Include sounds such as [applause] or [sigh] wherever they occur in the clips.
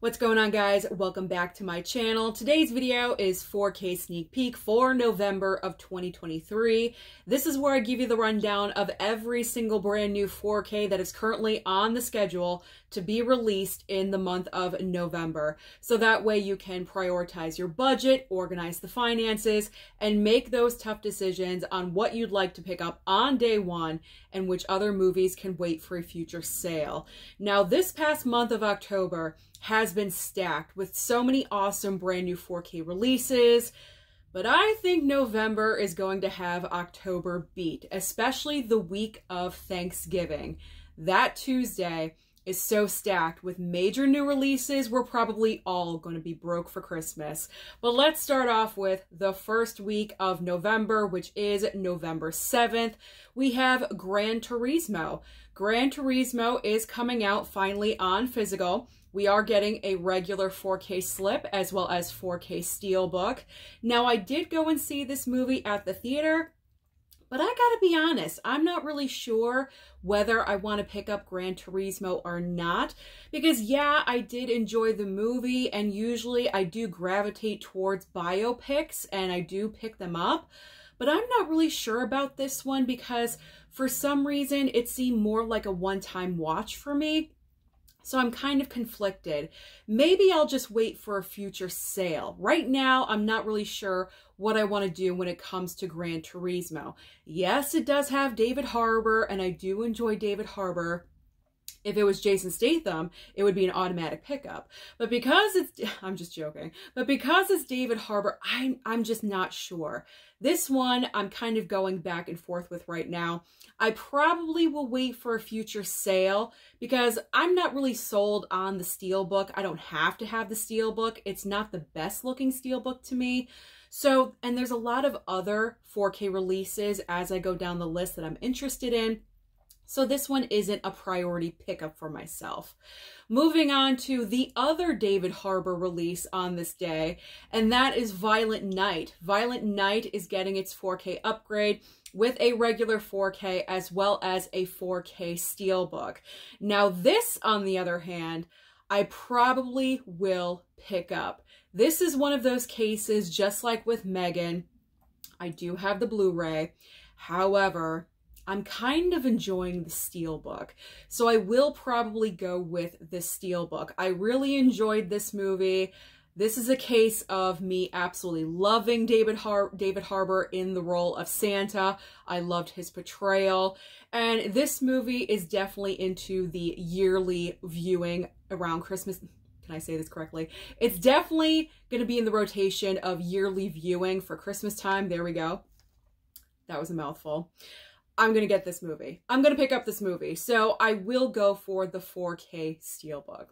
What's going on guys? Welcome back to my channel. Today's video is 4K sneak peek for November of 2023. This is where I give you the rundown of every single brand new 4K that is currently on the schedule to be released in the month of November. So that way you can prioritize your budget, organize the finances, and make those tough decisions on what you'd like to pick up on day one and which other movies can wait for a future sale. Now this past month of October, has been stacked with so many awesome brand new 4K releases. But I think November is going to have October beat, especially the week of Thanksgiving. That Tuesday is so stacked with major new releases. We're probably all going to be broke for Christmas. But let's start off with the first week of November, which is November 7th. We have Gran Turismo. Gran Turismo is coming out finally on physical. We are getting a regular 4K slip as well as 4K steelbook. Now, I did go and see this movie at the theater, but I gotta be honest, I'm not really sure whether I want to pick up Gran Turismo or not. Because yeah, I did enjoy the movie and usually I do gravitate towards biopics and I do pick them up. But I'm not really sure about this one because for some reason it seemed more like a one-time watch for me. So I'm kind of conflicted. Maybe I'll just wait for a future sale. Right now, I'm not really sure what I want to do when it comes to Gran Turismo. Yes, it does have David Harbour, and I do enjoy David Harbour. If it was Jason Statham, it would be an automatic pickup. But because it's, [laughs] I'm just joking, but because it's David Harbour, I'm, I'm just not sure. This one, I'm kind of going back and forth with right now. I probably will wait for a future sale because I'm not really sold on the Steelbook. I don't have to have the Steelbook. It's not the best looking Steelbook to me. So, and there's a lot of other 4K releases as I go down the list that I'm interested in. So this one isn't a priority pickup for myself. Moving on to the other David Harbour release on this day, and that is Violent Night. Violent Night is getting its 4K upgrade with a regular 4K as well as a 4K Steelbook. Now this, on the other hand, I probably will pick up. This is one of those cases, just like with Megan, I do have the Blu-ray. However, I'm kind of enjoying the Steelbook. So I will probably go with the Steelbook. I really enjoyed this movie. This is a case of me absolutely loving David, Har David Harbour in the role of Santa. I loved his portrayal. And this movie is definitely into the yearly viewing around Christmas. Can I say this correctly? It's definitely going to be in the rotation of yearly viewing for Christmas time. There we go. That was a mouthful. I'm going to get this movie. I'm going to pick up this movie. So I will go for the 4K Steelbook.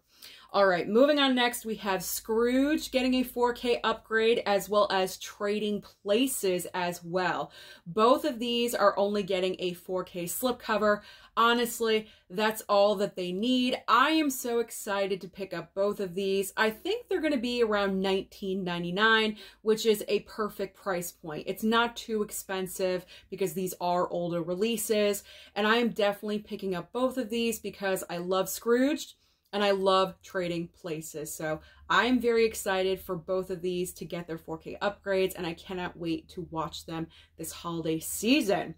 All right, moving on next, we have Scrooged getting a 4K upgrade as well as Trading Places as well. Both of these are only getting a 4K slipcover. Honestly, that's all that they need. I am so excited to pick up both of these. I think they're going to be around $19.99, which is a perfect price point. It's not too expensive because these are older releases, and I am definitely picking up both of these because I love Scrooged and I love trading places. So I'm very excited for both of these to get their 4K upgrades and I cannot wait to watch them this holiday season.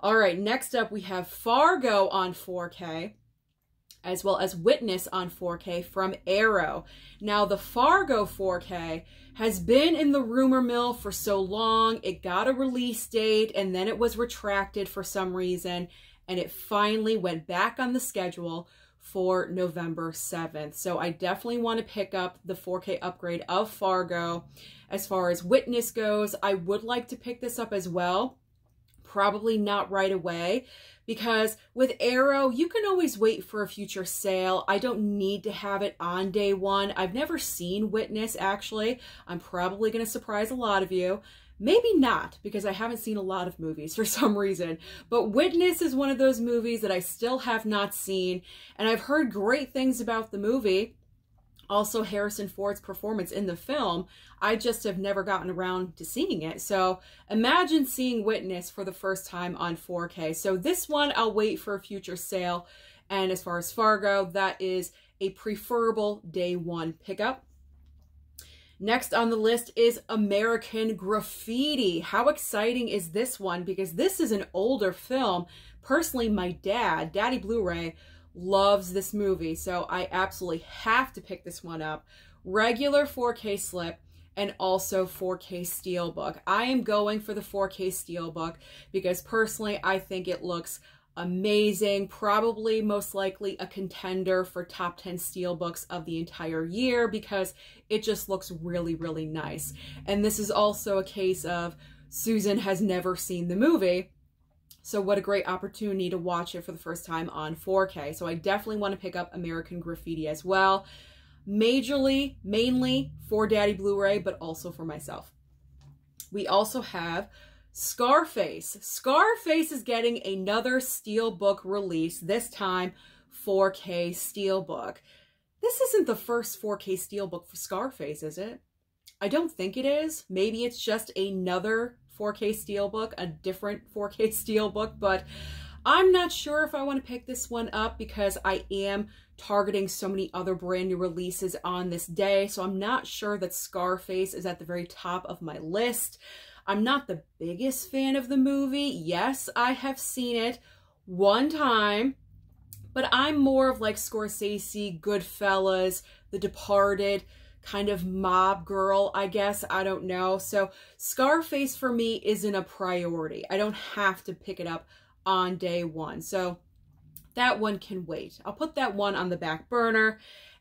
All right, next up we have Fargo on 4K as well as Witness on 4K from Arrow. Now, the Fargo 4K has been in the rumor mill for so long. It got a release date and then it was retracted for some reason and it finally went back on the schedule for November 7th. So I definitely want to pick up the 4K upgrade of Fargo. As far as Witness goes, I would like to pick this up as well. Probably not right away because with Arrow, you can always wait for a future sale. I don't need to have it on day one. I've never seen Witness actually. I'm probably going to surprise a lot of you. Maybe not, because I haven't seen a lot of movies [laughs] for some reason. But Witness is one of those movies that I still have not seen, and I've heard great things about the movie. Also, Harrison Ford's performance in the film, I just have never gotten around to seeing it. So imagine seeing Witness for the first time on 4K. So this one, I'll wait for a future sale. And as far as Fargo, that is a preferable day one pickup. Next on the list is American Graffiti. How exciting is this one? Because this is an older film. Personally, my dad, Daddy Blu-ray, loves this movie. So I absolutely have to pick this one up. Regular 4K slip and also 4K Steelbook. I am going for the 4K Steelbook because personally I think it looks amazing, probably most likely a contender for top 10 steelbooks of the entire year because it just looks really, really nice. And this is also a case of Susan has never seen the movie. So what a great opportunity to watch it for the first time on 4K. So I definitely want to pick up American Graffiti as well. Majorly, mainly for Daddy Blu-ray, but also for myself. We also have Scarface. Scarface is getting another Steelbook release, this time 4K Steelbook. This isn't the first 4K Steelbook for Scarface, is it? I don't think it is. Maybe it's just another 4K Steelbook, a different 4K [laughs] Steelbook, but I'm not sure if I want to pick this one up because I am targeting so many other brand new releases on this day, so I'm not sure that Scarface is at the very top of my list. I'm not the biggest fan of the movie. Yes, I have seen it one time, but I'm more of like Scorsese, Goodfellas, The Departed, kind of mob girl, I guess. I don't know. So Scarface for me isn't a priority. I don't have to pick it up on day one. So that one can wait. I'll put that one on the back burner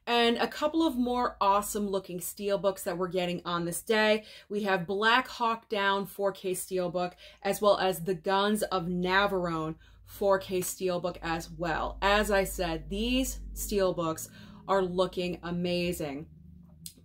and a couple of more awesome looking steelbooks that we're getting on this day. We have Black Hawk Down 4K steelbook as well as The Guns of Navarone 4K steelbook as well. As I said, these steelbooks are looking amazing,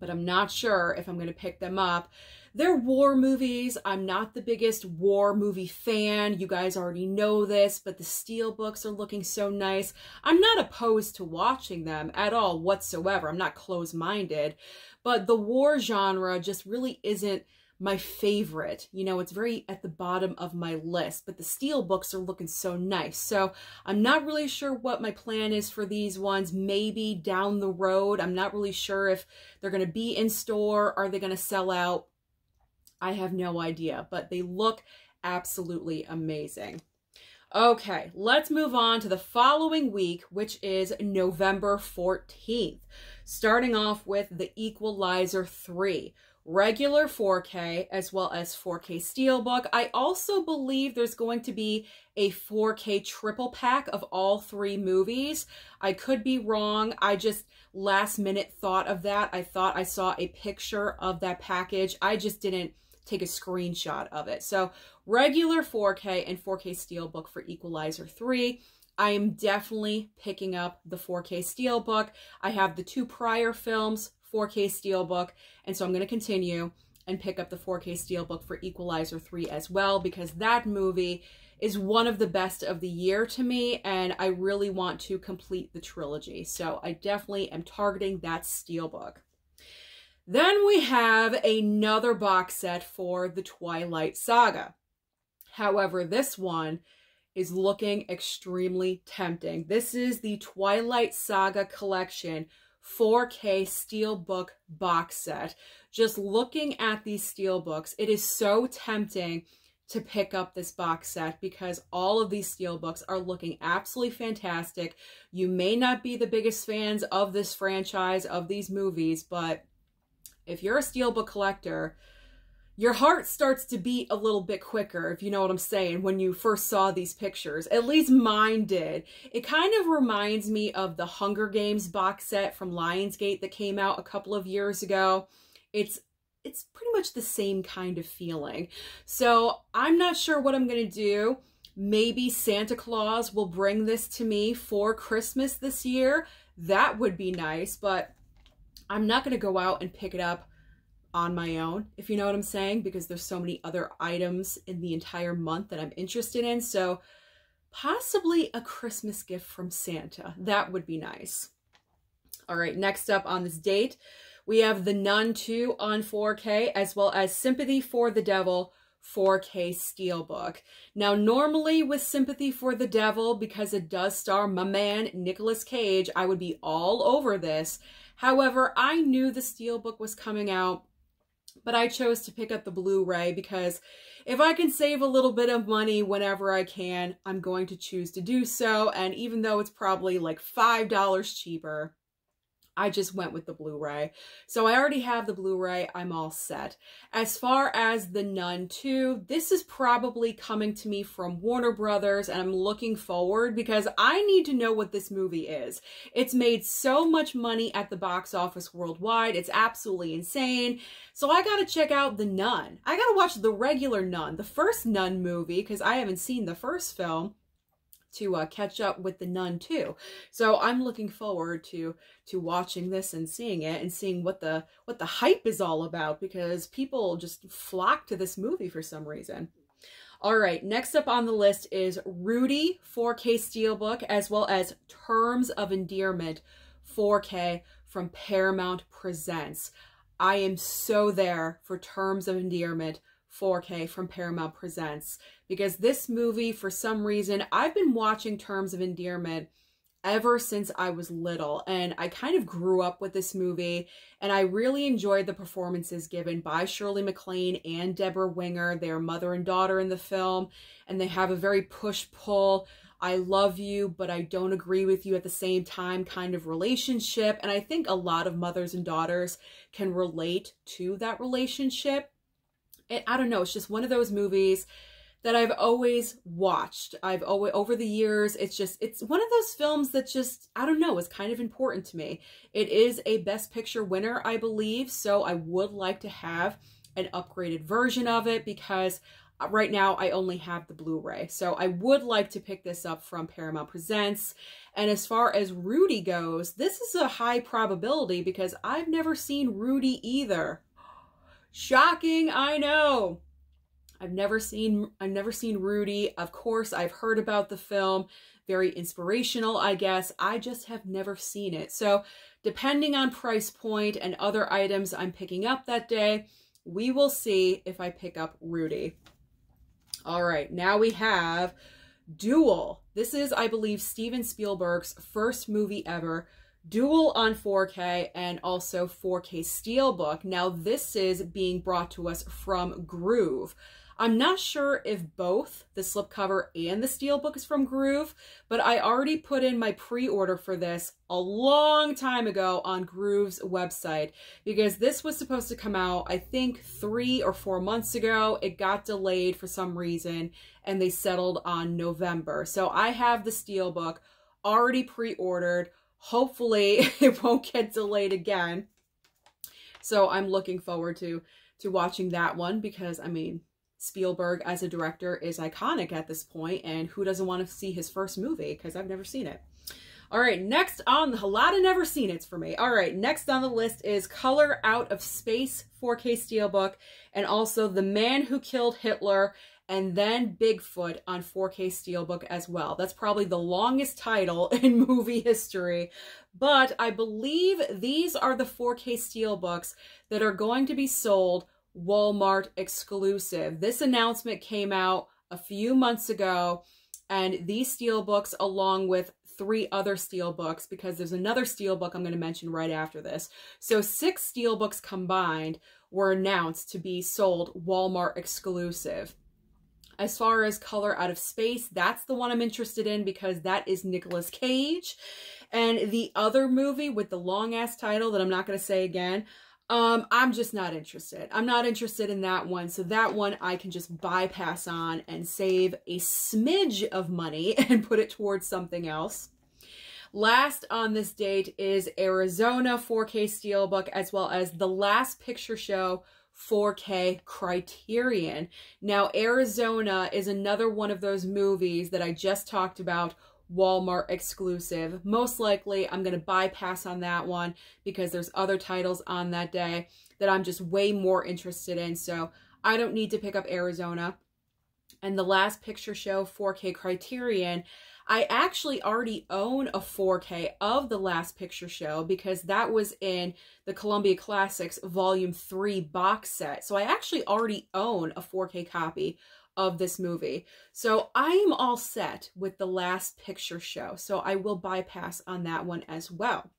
but I'm not sure if I'm going to pick them up they're war movies. I'm not the biggest war movie fan. You guys already know this, but the steel books are looking so nice. I'm not opposed to watching them at all whatsoever. I'm not closed-minded, but the war genre just really isn't my favorite. You know, it's very at the bottom of my list, but the steel books are looking so nice. So I'm not really sure what my plan is for these ones. Maybe down the road. I'm not really sure if they're going to be in store. Are they going to sell out? I have no idea, but they look absolutely amazing. Okay, let's move on to the following week, which is November 14th. Starting off with The Equalizer 3, regular 4K as well as 4K Steelbook. I also believe there's going to be a 4K triple pack of all three movies. I could be wrong. I just last minute thought of that. I thought I saw a picture of that package. I just didn't take a screenshot of it. So regular 4K and 4K Steelbook for Equalizer 3. I am definitely picking up the 4K Steelbook. I have the two prior films, 4K Steelbook, and so I'm going to continue and pick up the 4K Steelbook for Equalizer 3 as well because that movie is one of the best of the year to me and I really want to complete the trilogy. So I definitely am targeting that Steelbook. Then we have another box set for the Twilight Saga. However, this one is looking extremely tempting. This is the Twilight Saga Collection 4K Steelbook box set. Just looking at these Steelbooks, it is so tempting to pick up this box set because all of these steelbooks are looking absolutely fantastic. You may not be the biggest fans of this franchise, of these movies, but if you're a steelbook collector, your heart starts to beat a little bit quicker, if you know what I'm saying, when you first saw these pictures. At least mine did. It kind of reminds me of the Hunger Games box set from Lionsgate that came out a couple of years ago. It's it's pretty much the same kind of feeling. So I'm not sure what I'm going to do. Maybe Santa Claus will bring this to me for Christmas this year. That would be nice, but I'm not going to go out and pick it up on my own, if you know what I'm saying, because there's so many other items in the entire month that I'm interested in. So possibly a Christmas gift from Santa. That would be nice. All right, next up on this date, we have The Nun 2 on 4K, as well as Sympathy for the Devil 4K Steelbook. Now, normally with Sympathy for the Devil, because it does star my man Nicolas Cage, I would be all over this. However, I knew the Steelbook was coming out, but I chose to pick up the Blu-ray because if I can save a little bit of money whenever I can, I'm going to choose to do so. And even though it's probably like $5 cheaper, I just went with the Blu-ray. So I already have the Blu-ray. I'm all set. As far as The Nun 2, this is probably coming to me from Warner Brothers and I'm looking forward because I need to know what this movie is. It's made so much money at the box office worldwide. It's absolutely insane. So I gotta check out The Nun. I gotta watch the regular Nun, the first Nun movie, because I haven't seen the first film to uh, catch up with the nun too. So I'm looking forward to to watching this and seeing it and seeing what the what the hype is all about because people just flock to this movie for some reason. All right, next up on the list is Rudy 4K Steelbook as well as Terms of Endearment 4K from Paramount Presents. I am so there for Terms of Endearment 4K from Paramount Presents because this movie, for some reason, I've been watching Terms of Endearment ever since I was little and I kind of grew up with this movie and I really enjoyed the performances given by Shirley MacLaine and Debra Winger. They're mother and daughter in the film and they have a very push-pull I love you, but I don't agree with you at the same time kind of relationship. And I think a lot of mothers and daughters can relate to that relationship it, I don't know, it's just one of those movies that I've always watched. I've always, over the years, it's just, it's one of those films that just, I don't know, is kind of important to me. It is a Best Picture winner, I believe, so I would like to have an upgraded version of it because uh, right now I only have the Blu-ray. So I would like to pick this up from Paramount Presents. And as far as Rudy goes, this is a high probability because I've never seen Rudy either. Shocking, I know. I've never seen I've never seen Rudy. Of course, I've heard about the film. Very inspirational, I guess. I just have never seen it. So, depending on price point and other items I'm picking up that day, we will see if I pick up Rudy. All right, now we have Duel. This is, I believe, Steven Spielberg's first movie ever Duel on 4K and also 4K Steelbook. Now this is being brought to us from Groove. I'm not sure if both the slipcover and the steelbook is from Groove, but I already put in my pre-order for this a long time ago on Groove's website because this was supposed to come out, I think, three or four months ago. It got delayed for some reason and they settled on November. So I have the steelbook already pre-ordered hopefully [laughs] it won't get delayed again. So I'm looking forward to to watching that one because I mean Spielberg as a director is iconic at this point and who doesn't want to see his first movie because I've never seen it. All right, next on the, a lot of never seen it's for me. All right, next on the list is Color Out of Space 4K Steelbook and also The Man Who Killed Hitler and then Bigfoot on 4K Steelbook as well. That's probably the longest title [laughs] in movie history, but I believe these are the 4K Steelbooks that are going to be sold Walmart exclusive. This announcement came out a few months ago, and these steelbooks, along with three other steelbooks, because there's another steelbook I'm going to mention right after this. So six steelbooks combined were announced to be sold Walmart exclusive. As far as Color Out of Space, that's the one I'm interested in because that is Nicolas Cage. And the other movie with the long ass title that I'm not going to say again, um, I'm just not interested. I'm not interested in that one. So that one I can just bypass on and save a smidge of money [laughs] and put it towards something else. Last on this date is Arizona 4K Steelbook as well as The Last Picture Show 4K Criterion. Now, Arizona is another one of those movies that I just talked about, Walmart exclusive. Most likely, I'm going to bypass on that one because there's other titles on that day that I'm just way more interested in. So I don't need to pick up Arizona. and the Last Picture Show 4K Criterion, I actually already own a 4K of The Last Picture Show because that was in the Columbia Classics Volume 3 box set. So I actually already own a 4K copy of this movie. So I am all set with The Last Picture Show. So I will bypass on that one as well.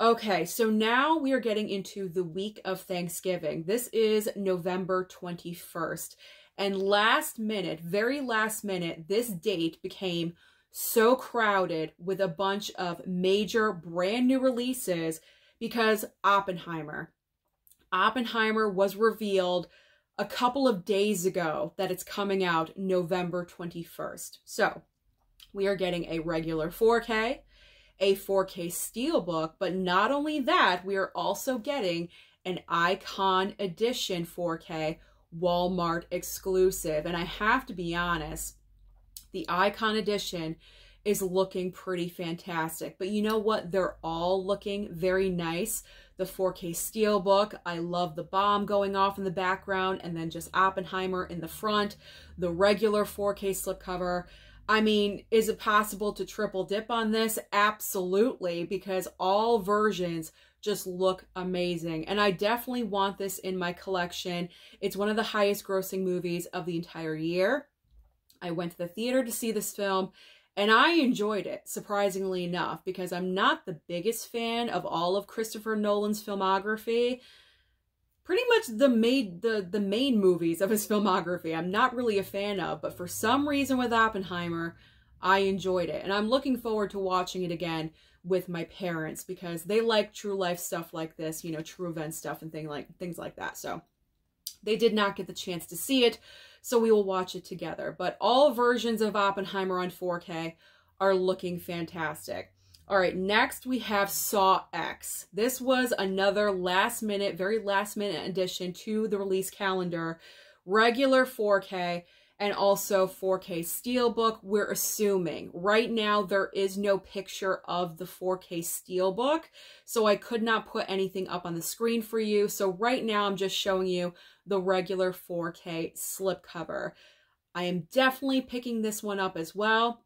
Okay, so now we are getting into the week of Thanksgiving. This is November 21st. And last minute, very last minute, this date became so crowded with a bunch of major brand new releases because Oppenheimer. Oppenheimer was revealed a couple of days ago that it's coming out November 21st. So we are getting a regular 4K, a 4K Steelbook, but not only that, we are also getting an Icon Edition 4K Walmart exclusive. And I have to be honest, the Icon Edition is looking pretty fantastic. But you know what? They're all looking very nice. The 4K Steelbook, I love the bomb going off in the background and then just Oppenheimer in the front. The regular 4K slipcover. I mean, is it possible to triple dip on this? Absolutely, because all versions just look amazing. And I definitely want this in my collection. It's one of the highest grossing movies of the entire year. I went to the theater to see this film and I enjoyed it, surprisingly enough, because I'm not the biggest fan of all of Christopher Nolan's filmography. Pretty much the main, the, the main movies of his filmography I'm not really a fan of, but for some reason with Oppenheimer, I enjoyed it. And I'm looking forward to watching it again with my parents because they like true life stuff like this, you know, true event stuff and thing like things like that. So they did not get the chance to see it, so we will watch it together. But all versions of Oppenheimer on 4K are looking fantastic. All right, next we have Saw X. This was another last minute, very last minute addition to the release calendar. Regular 4K and also 4K Steelbook. We're assuming right now there is no picture of the 4K Steelbook, so I could not put anything up on the screen for you. So right now I'm just showing you the regular 4K slipcover. I am definitely picking this one up as well.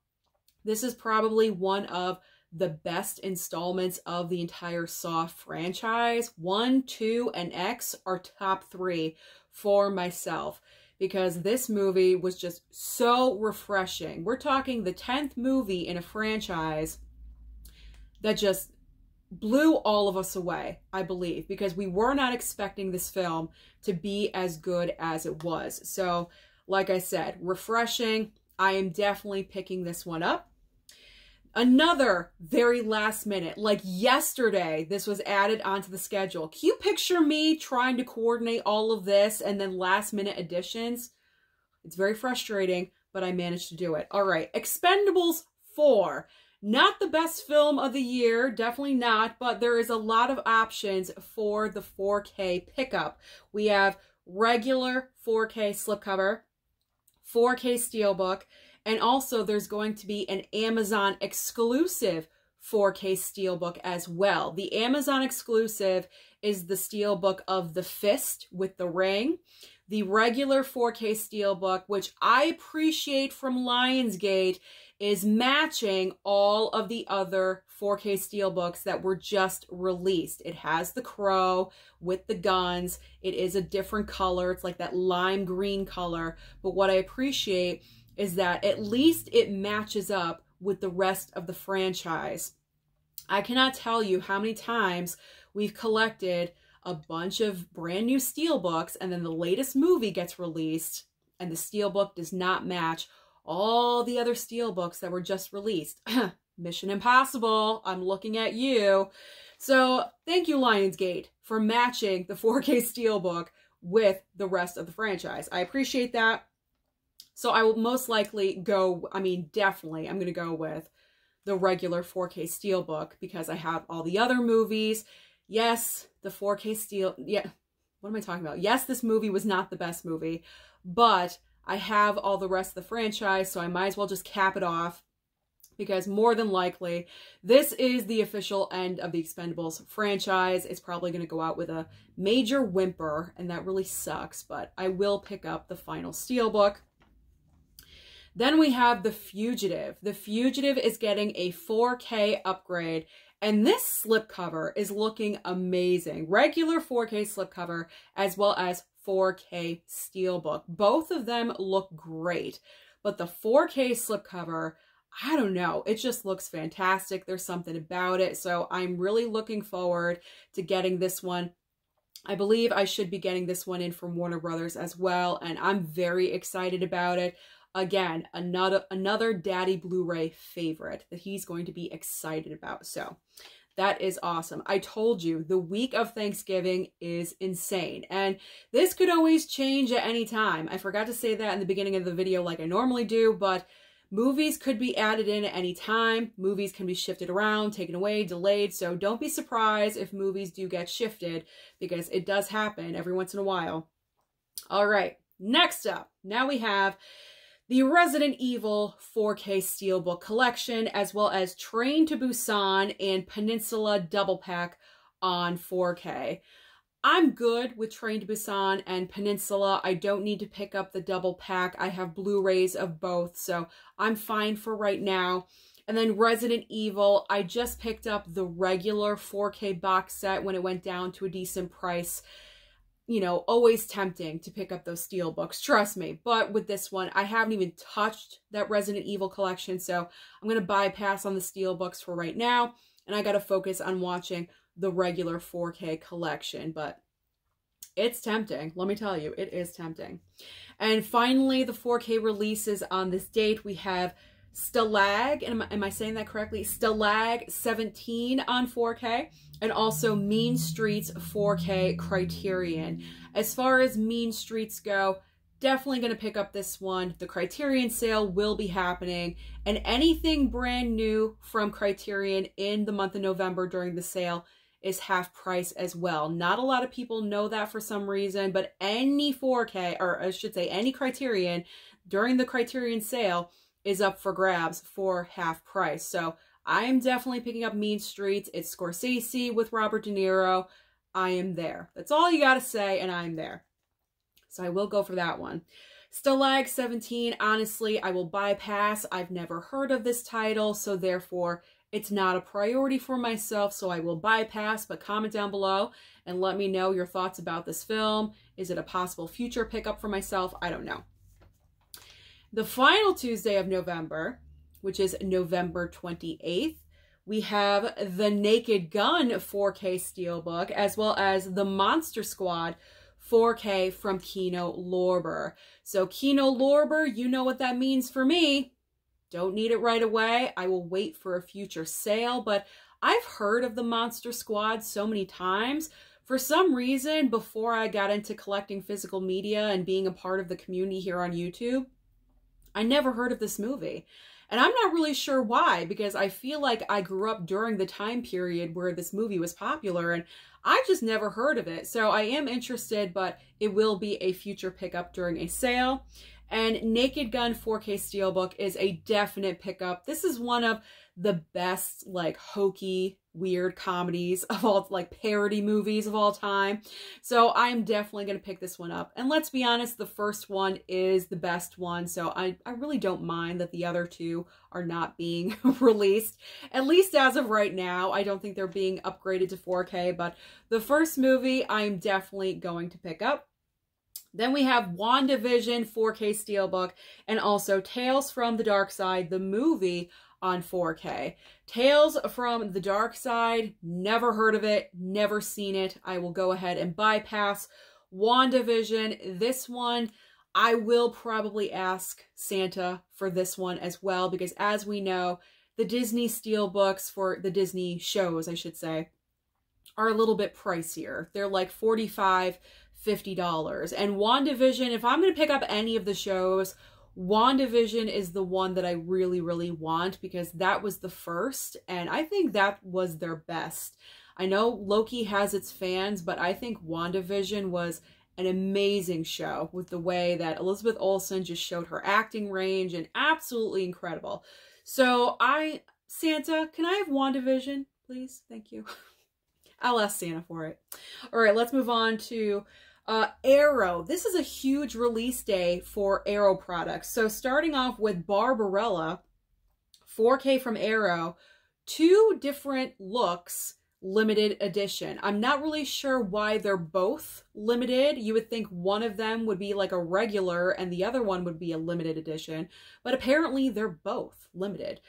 This is probably one of the best installments of the entire Saw franchise. One, two, and X are top three for myself because this movie was just so refreshing. We're talking the 10th movie in a franchise that just blew all of us away, I believe, because we were not expecting this film to be as good as it was. So, like I said, refreshing. I am definitely picking this one up. Another very last minute, like yesterday, this was added onto the schedule. Can you picture me trying to coordinate all of this and then last minute additions? It's very frustrating, but I managed to do it. All right, Expendables 4. Not the best film of the year, definitely not, but there is a lot of options for the 4K pickup. We have regular 4K slipcover, 4K steelbook, and also there's going to be an Amazon exclusive 4K Steelbook as well. The Amazon exclusive is the Steelbook of the Fist with the ring. The regular 4K Steelbook, which I appreciate from Lionsgate, is matching all of the other 4K Steelbooks that were just released. It has the crow with the guns. It is a different color. It's like that lime green color. But what I appreciate is that at least it matches up with the rest of the franchise. I cannot tell you how many times we've collected a bunch of brand new steelbooks and then the latest movie gets released and the steelbook does not match all the other steelbooks that were just released. [clears throat] Mission Impossible, I'm looking at you. So thank you Lionsgate for matching the 4K steelbook with the rest of the franchise. I appreciate that. So I will most likely go, I mean, definitely, I'm going to go with the regular 4K Steelbook because I have all the other movies. Yes, the 4K Steel, yeah, what am I talking about? Yes, this movie was not the best movie, but I have all the rest of the franchise, so I might as well just cap it off because more than likely, this is the official end of the Expendables franchise. It's probably going to go out with a major whimper, and that really sucks, but I will pick up the final Steelbook. Then we have The Fugitive. The Fugitive is getting a 4K upgrade and this slipcover is looking amazing. Regular 4K slipcover as well as 4K steelbook. Both of them look great, but the 4K slipcover, I don't know, it just looks fantastic. There's something about it. So I'm really looking forward to getting this one. I believe I should be getting this one in from Warner Brothers as well, and I'm very excited about it. Again, another another Daddy Blu-ray favorite that he's going to be excited about. So that is awesome. I told you the week of Thanksgiving is insane. And this could always change at any time. I forgot to say that in the beginning of the video like I normally do, but movies could be added in at any time. Movies can be shifted around, taken away, delayed. So don't be surprised if movies do get shifted because it does happen every once in a while. All right, next up, now we have the Resident Evil 4K Steelbook Collection, as well as Train to Busan and Peninsula Double Pack on 4K. I'm good with Train to Busan and Peninsula. I don't need to pick up the double pack. I have Blu-rays of both, so I'm fine for right now. And then Resident Evil, I just picked up the regular 4K box set when it went down to a decent price you know, always tempting to pick up those steel books, trust me. But with this one, I haven't even touched that Resident Evil collection, so I'm going to bypass on the steel books for right now, and I got to focus on watching the regular 4K collection, but it's tempting. Let me tell you, it is tempting. And finally, the 4K releases on this date, we have Stalag, am, am I saying that correctly? Stalag 17 on 4K and also Mean Streets 4K Criterion. As far as Mean Streets go, definitely going to pick up this one. The Criterion sale will be happening and anything brand new from Criterion in the month of November during the sale is half price as well. Not a lot of people know that for some reason, but any 4K, or I should say any Criterion during the Criterion sale is up for grabs for half price. So I'm definitely picking up Mean Streets. It's Scorsese with Robert De Niro. I am there. That's all you got to say, and I'm there. So I will go for that one. Stalag 17, honestly, I will bypass. I've never heard of this title, so therefore it's not a priority for myself, so I will bypass, but comment down below and let me know your thoughts about this film. Is it a possible future pickup for myself? I don't know. The final Tuesday of November, which is November 28th, we have The Naked Gun 4K Steelbook, as well as The Monster Squad 4K from Kino Lorber. So Kino Lorber, you know what that means for me. Don't need it right away. I will wait for a future sale, but I've heard of the Monster Squad so many times. For some reason, before I got into collecting physical media and being a part of the community here on YouTube, I never heard of this movie. And I'm not really sure why, because I feel like I grew up during the time period where this movie was popular and I just never heard of it. So I am interested, but it will be a future pickup during a sale. And Naked Gun 4K Steelbook is a definite pickup. This is one of the best, like, hokey weird comedies of all like parody movies of all time. So I'm definitely going to pick this one up. And let's be honest, the first one is the best one. So I, I really don't mind that the other two are not being [laughs] released. At least as of right now, I don't think they're being upgraded to 4K, but the first movie I'm definitely going to pick up. Then we have WandaVision 4K Steelbook and also Tales from the Darkside, the movie on 4K. Tales from the Darkside, never heard of it, never seen it. I will go ahead and bypass. WandaVision, this one, I will probably ask Santa for this one as well because as we know, the Disney Steelbooks for the Disney shows, I should say, are a little bit pricier. They're like 45 $50. And WandaVision, if I'm going to pick up any of the shows WandaVision is the one that I really, really want because that was the first, and I think that was their best. I know Loki has its fans, but I think WandaVision was an amazing show with the way that Elizabeth Olsen just showed her acting range and absolutely incredible. So I, Santa, can I have WandaVision, please? Thank you. [laughs] I'll ask Santa for it. All right, let's move on to Uh, Arrow. This is a huge release day for Arrow products. So starting off with Barbarella, 4K from Arrow, two different looks limited edition. I'm not really sure why they're both limited. You would think one of them would be like a regular and the other one would be a limited edition, but apparently they're both limited.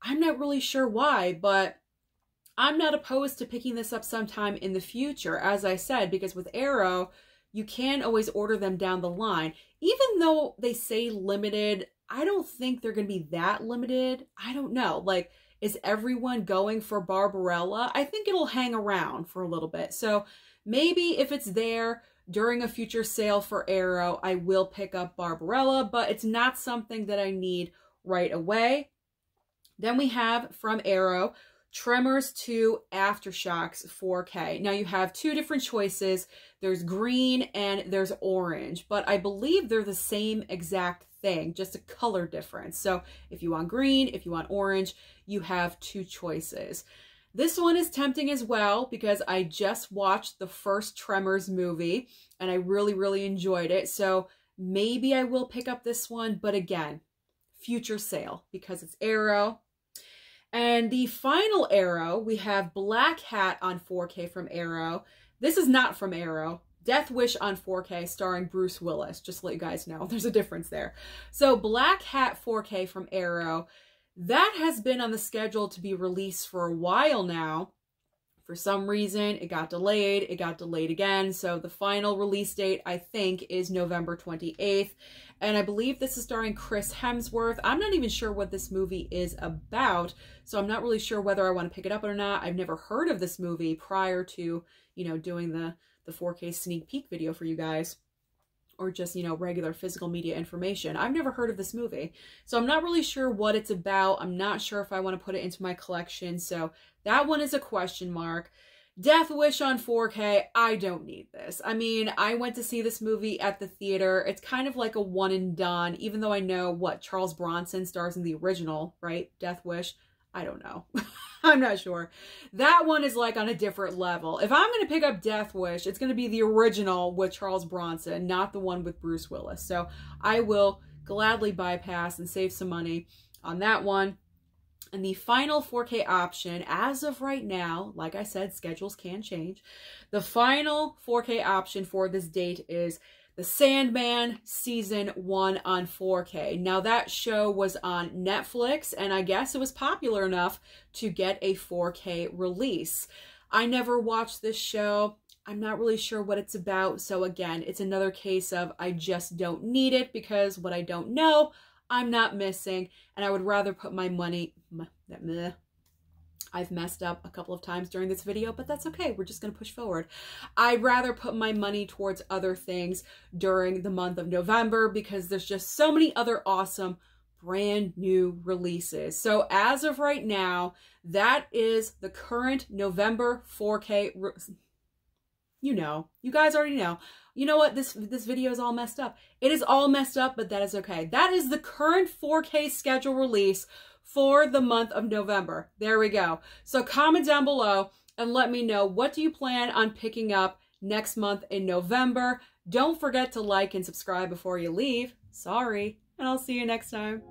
I'm not really sure why, but I'm not opposed to picking this up sometime in the future, as I said, because with Arrow, you can always order them down the line. Even though they say limited, I don't think they're going to be that limited. I don't know. Like, is everyone going for Barbarella? I think it'll hang around for a little bit. So maybe if it's there during a future sale for Arrow, I will pick up Barbarella, but it's not something that I need right away. Then we have from Arrow, Tremors 2 Aftershocks 4K. Now you have two different choices. There's green and there's orange, but I believe they're the same exact thing, just a color difference. So if you want green, if you want orange, you have two choices. This one is tempting as well because I just watched the first Tremors movie and I really, really enjoyed it. So maybe I will pick up this one, but again, future sale because it's Arrow. And the final Arrow, we have Blackhat on 4K from Arrow. This is not from Arrow. Death Wish on 4K starring Bruce Willis, just to let you guys know. [laughs] There's a difference there. So Blackhat 4K from Arrow, that has been on the schedule to be released for a while now. For some reason, it got delayed. It got delayed again. So the final release date, I think, is November 28th. And I believe this is starring Chris Hemsworth. I'm not even sure what this movie is about. So I'm not really sure whether I want to pick it up or not. I've never heard of this movie prior to, you know, doing the the 4K sneak peek video for you guys or just, you know, regular physical media information. I've never heard of this movie. So I'm not really sure what it's about. I'm not sure if I want to put it into my collection. So that one is a question mark. Death Wish on 4K, I don't need this. I mean, I went to see this movie at the theater. It's kind of like a one and done, even though I know what Charles Bronson stars in the original, right? Death Wish. I don't know. [laughs] I'm not sure. That one is like on a different level. If I'm going to pick up Death Wish, it's going to be the original with Charles Bronson, not the one with Bruce Willis. So I will gladly bypass and save some money on that one. And the final 4K option, as of right now, like I said, schedules can change. The final 4K option for this date is the Sandman season one on 4K. Now that show was on Netflix and I guess it was popular enough to get a 4K release. I never watched this show. I'm not really sure what it's about. So again, it's another case of I just don't need it because what I don't know, I'm not missing. And I would rather put my money, that I've messed up a couple of times during this video, but that's okay. We're just going to push forward. I'd rather put my money towards other things during the month of November because there's just so many other awesome brand new releases. So as of right now, that is the current November 4K. You know, you guys already know. You know what? This this video is all messed up. It is all messed up, but that is okay. That is the current 4K schedule release for the month of November. There we go. So comment down below and let me know what do you plan on picking up next month in November. Don't forget to like and subscribe before you leave. Sorry. And I'll see you next time.